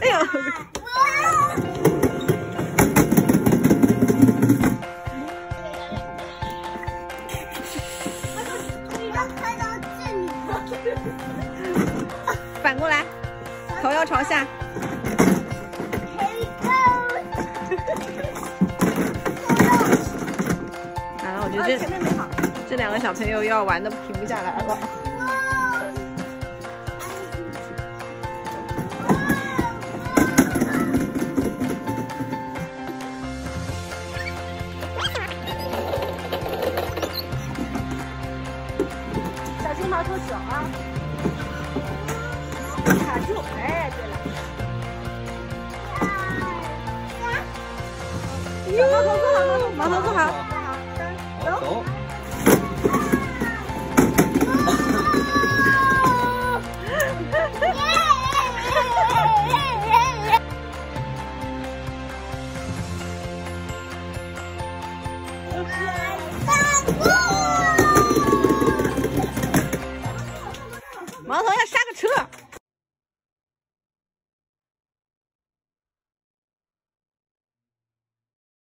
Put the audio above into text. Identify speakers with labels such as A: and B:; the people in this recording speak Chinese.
A: 哎呦！反过来，头要朝下。觉得这这两个小朋友要玩的停不下来了。
B: 小心毛头小啊！卡住，哎，对了。
A: 毛头坐好，毛头坐好。毛头要刹个车。